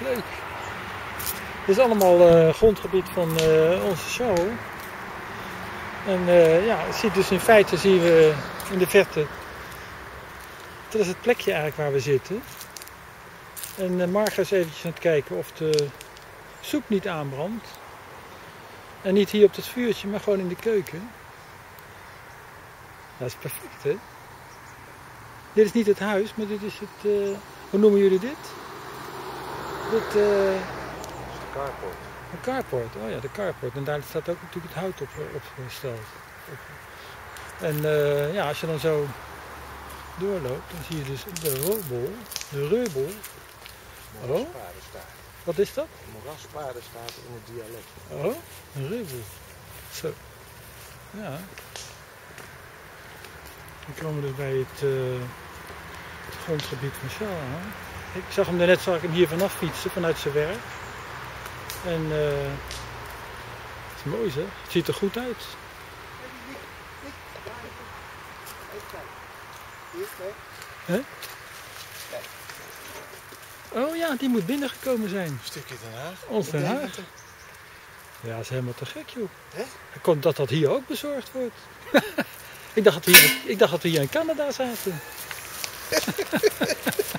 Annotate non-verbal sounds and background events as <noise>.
leuk. Dit is allemaal eh, grondgebied van eh, onze show. En eh, ja, het ziet dus in feite zien we in de verte. Dat is het plekje eigenlijk waar we zitten. En Marga is eventjes aan het kijken of de soep niet aanbrandt. En niet hier op het vuurtje, maar gewoon in de keuken. Dat is perfect, hè? Dit is niet het huis, maar dit is het. hoe noemen jullie dit? Dit. eh, Carport. een carport. Oh ja, de carport. En daar staat ook natuurlijk het hout op eh, opgesteld. En eh, ja, als je dan zo doorloopt, dan zie je dus de reubel. De reubel. Moraspaardenstaart. Wat is dat? Moraspaardenstaart in het dialect. Oh, een reubel. Zo. Ja. Dan komen we dus bij het, het grondgebied van Shell aan. Ik zag hem daarnet zag ik hem hier vanaf fietsen, vanuit zijn werk. En eh het is mooi zeg. Het ziet er goed uit. Oh ja, die moet binnengekomen zijn. Een stukje Den Haag. Ons Den Haag. Ja, dat is helemaal te gek joh. Hè? Komt dat dat hier ook bezorgd wordt? <laughs> ik, dacht dat we hier, ik dacht dat we hier in Canada zaten. <laughs>